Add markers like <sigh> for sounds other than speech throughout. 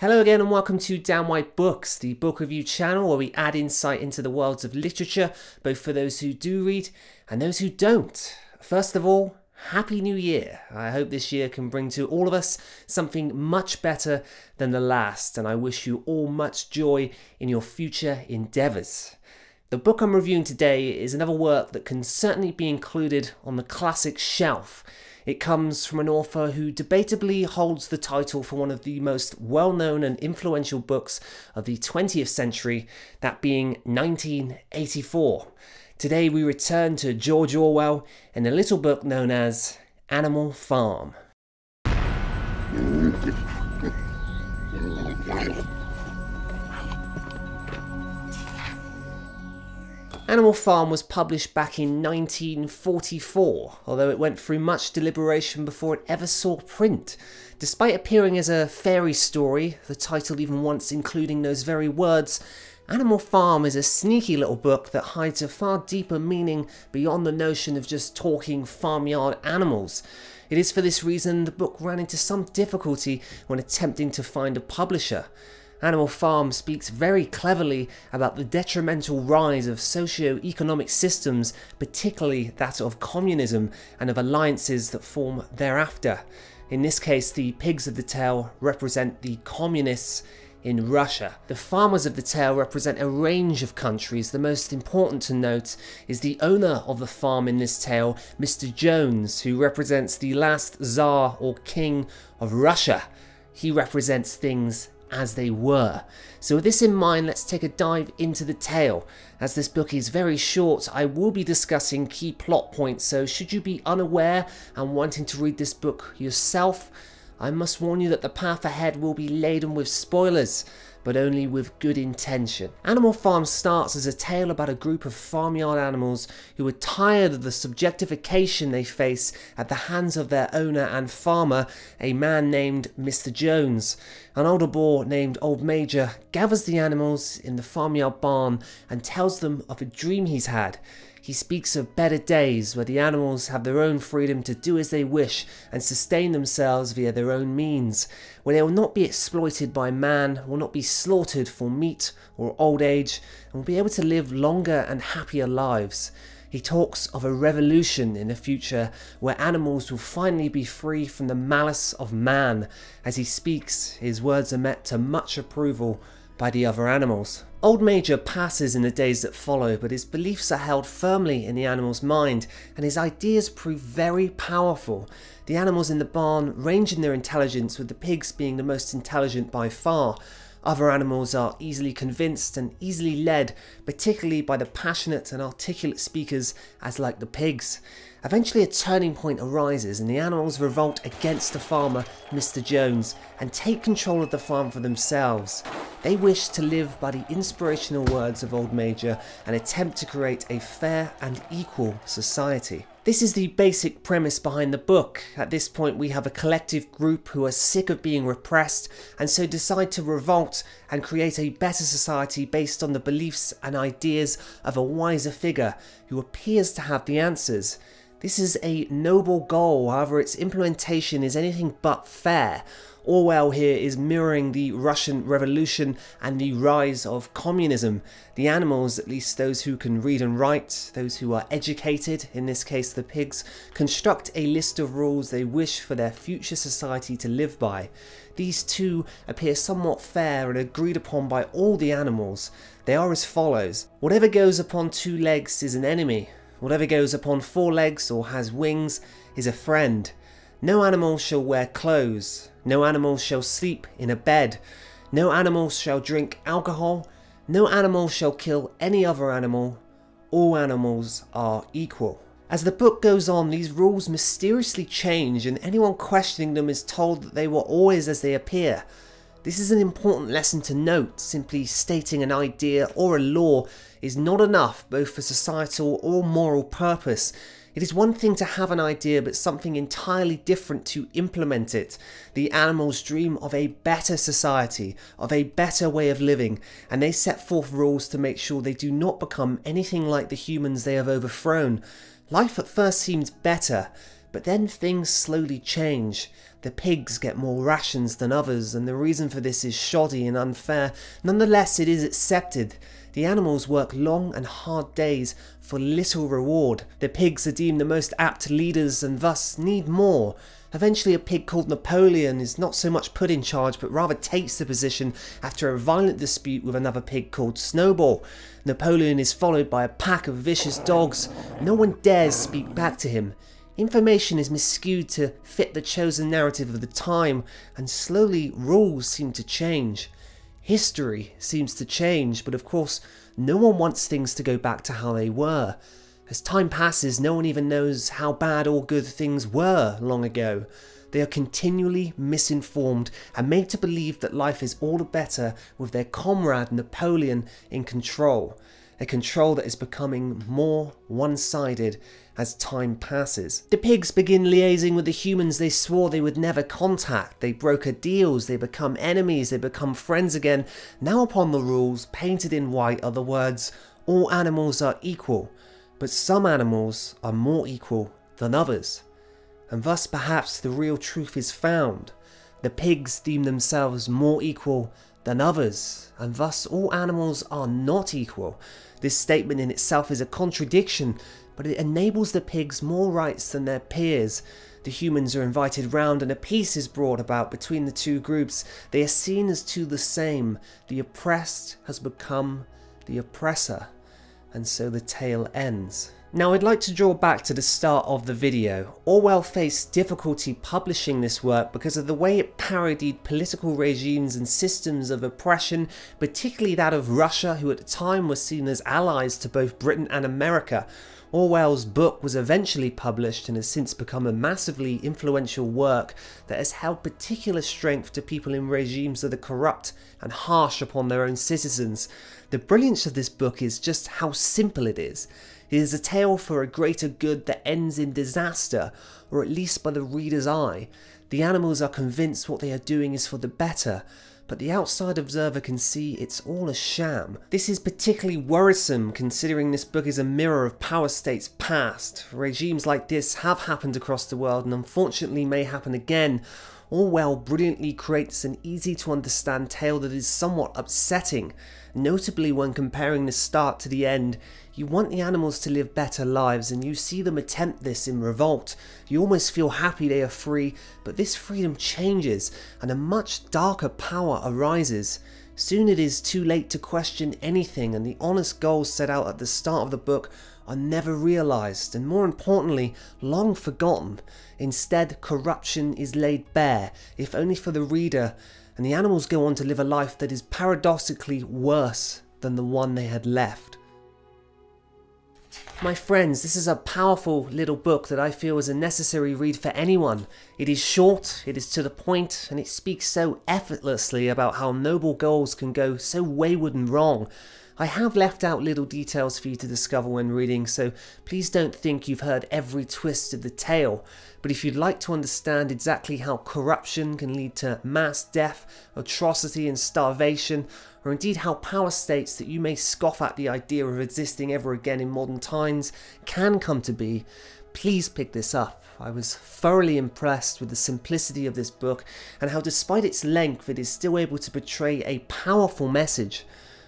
Hello again and welcome to DanWhiteBooks, the book review channel where we add insight into the worlds of literature, both for those who do read and those who don't. First of all, Happy New Year! I hope this year can bring to all of us something much better than the last, and I wish you all much joy in your future endeavours. The book I'm reviewing today is another work that can certainly be included on the classic shelf. It comes from an author who debatably holds the title for one of the most well known and influential books of the 20th century, that being 1984. Today we return to George Orwell in a little book known as Animal Farm. <laughs> Animal Farm was published back in 1944, although it went through much deliberation before it ever saw print. Despite appearing as a fairy story, the title even once including those very words, Animal Farm is a sneaky little book that hides a far deeper meaning beyond the notion of just talking farmyard animals. It is for this reason the book ran into some difficulty when attempting to find a publisher. Animal Farm speaks very cleverly about the detrimental rise of socio-economic systems, particularly that of communism and of alliances that form thereafter. In this case, the pigs of the tale represent the communists in Russia. The farmers of the tale represent a range of countries. The most important to note is the owner of the farm in this tale, Mr. Jones, who represents the last Tsar or King of Russia. He represents things as they were. So with this in mind, let's take a dive into the tale. As this book is very short, I will be discussing key plot points, so should you be unaware and wanting to read this book yourself, I must warn you that the path ahead will be laden with spoilers but only with good intention. Animal Farm starts as a tale about a group of farmyard animals who are tired of the subjectification they face at the hands of their owner and farmer, a man named Mr. Jones. An older boar named Old Major gathers the animals in the farmyard barn and tells them of a dream he's had. He speaks of better days where the animals have their own freedom to do as they wish and sustain themselves via their own means, where they will not be exploited by man, will not be slaughtered for meat or old age, and will be able to live longer and happier lives. He talks of a revolution in the future where animals will finally be free from the malice of man. As he speaks, his words are met to much approval by the other animals. Old Major passes in the days that follow, but his beliefs are held firmly in the animal's mind, and his ideas prove very powerful. The animals in the barn range in their intelligence, with the pigs being the most intelligent by far. Other animals are easily convinced and easily led, particularly by the passionate and articulate speakers as like the pigs. Eventually a turning point arises and the animals revolt against the farmer, Mr. Jones, and take control of the farm for themselves. They wish to live by the inspirational words of Old Major and attempt to create a fair and equal society. This is the basic premise behind the book. At this point we have a collective group who are sick of being repressed and so decide to revolt and create a better society based on the beliefs and ideas of a wiser figure who appears to have the answers. This is a noble goal, however its implementation is anything but fair. Orwell here is mirroring the Russian Revolution and the rise of communism. The animals, at least those who can read and write, those who are educated, in this case the pigs, construct a list of rules they wish for their future society to live by. These two appear somewhat fair and agreed upon by all the animals. They are as follows. Whatever goes upon two legs is an enemy. Whatever goes upon four legs or has wings is a friend. No animal shall wear clothes. No animal shall sleep in a bed. No animal shall drink alcohol. No animal shall kill any other animal. All animals are equal. As the book goes on, these rules mysteriously change, and anyone questioning them is told that they were always as they appear. This is an important lesson to note, simply stating an idea or a law is not enough both for societal or moral purpose. It is one thing to have an idea, but something entirely different to implement it. The animals dream of a better society, of a better way of living, and they set forth rules to make sure they do not become anything like the humans they have overthrown. Life at first seems better, But then things slowly change. The pigs get more rations than others, and the reason for this is shoddy and unfair. Nonetheless, it is accepted. The animals work long and hard days for little reward. The pigs are deemed the most apt leaders and thus need more. Eventually, a pig called Napoleon is not so much put in charge, but rather takes the position after a violent dispute with another pig called Snowball. Napoleon is followed by a pack of vicious dogs. No one dares speak back to him. Information is miscued to fit the chosen narrative of the time, and slowly rules seem to change. History seems to change, but of course, no one wants things to go back to how they were. As time passes, no one even knows how bad or good things were long ago. They are continually misinformed and made to believe that life is all the better with their comrade Napoleon in control a control that is becoming more one sided as time passes. The pigs begin liaising with the humans they swore they would never contact. They broker deals, they become enemies, they become friends again. Now, upon the rules, painted in white, are the words All animals are equal, but some animals are more equal than others. And thus, perhaps, the real truth is found. The pigs deem themselves more equal than others, and thus all animals are not equal. This statement in itself is a contradiction, but it enables the pigs more rights than their peers. The humans are invited round and a peace is brought about between the two groups. They are seen as two the same. The oppressed has become the oppressor. And so the tale ends. Now I'd like to draw back to the start of the video. Orwell faced difficulty publishing this work because of the way it parodied political regimes and systems of oppression, particularly that of Russia who at the time was seen as allies to both Britain and America. Orwell's book was eventually published and has since become a massively influential work that has held particular strength to people in regimes that are corrupt and harsh upon their own citizens. The brilliance of this book is just how simple it is. It is a tale for a greater good that ends in disaster, or at least by the reader's eye. The animals are convinced what they are doing is for the better, but the outside observer can see it's all a sham. This is particularly worrisome considering this book is a mirror of power states past. Regimes like this have happened across the world and unfortunately may happen again. Orwell brilliantly creates an easy to understand tale that is somewhat upsetting, notably when comparing the start to the end you want the animals to live better lives and you see them attempt this in revolt. You almost feel happy they are free, but this freedom changes and a much darker power arises. Soon it is too late to question anything and the honest goals set out at the start of the book are never realised and more importantly, long forgotten. Instead, corruption is laid bare, if only for the reader, and the animals go on to live a life that is paradoxically worse than the one they had left. My friends, this is a powerful little book that I feel is a necessary read for anyone. It is short, it is to the point, and it speaks so effortlessly about how noble goals can go so wayward and wrong. I have left out little details for you to discover when reading, so please don't think you've heard every twist of the tale. But if you'd like to understand exactly how corruption can lead to mass death, atrocity, and starvation, or indeed how power states that you may scoff at the idea of existing ever again in modern times can come to be, please pick this up. I was thoroughly impressed with the simplicity of this book and how despite its length it is still able to portray a powerful message.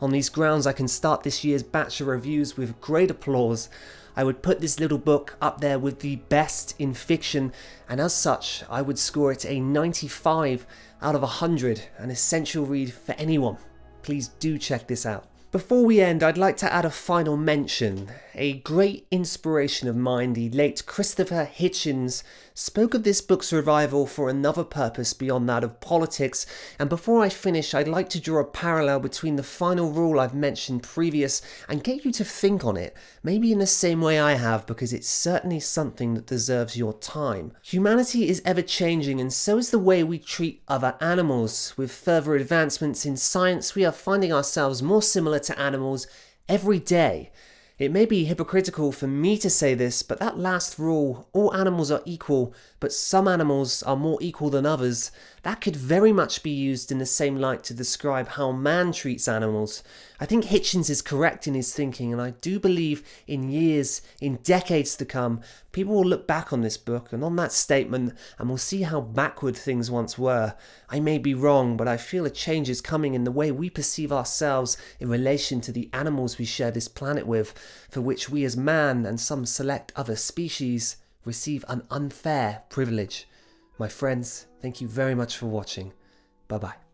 On these grounds, I can start this year's batch of reviews with great applause. I would put this little book up there with the best in fiction, and as such, I would score it a 95 out of 100, an essential read for anyone. Please do check this out. Before we end, I'd like to add a final mention. A great inspiration of mine, the late Christopher Hitchens, spoke of this book's revival for another purpose beyond that of politics, and before I finish, I'd like to draw a parallel between the final rule I've mentioned previous and get you to think on it, maybe in the same way I have, because it's certainly something that deserves your time. Humanity is ever changing, and so is the way we treat other animals. With further advancements in science, we are finding ourselves more similar to animals every day. It may be hypocritical for me to say this, but that last rule, all animals are equal, but some animals are more equal than others, that could very much be used in the same light to describe how man treats animals. I think Hitchens is correct in his thinking, and I do believe in years, in decades to come, people will look back on this book and on that statement and will see how backward things once were. I may be wrong, but I feel a change is coming in the way we perceive ourselves in relation to the animals we share this planet with, for which we as man and some select other species receive an unfair privilege. My friends, thank you very much for watching. Bye bye.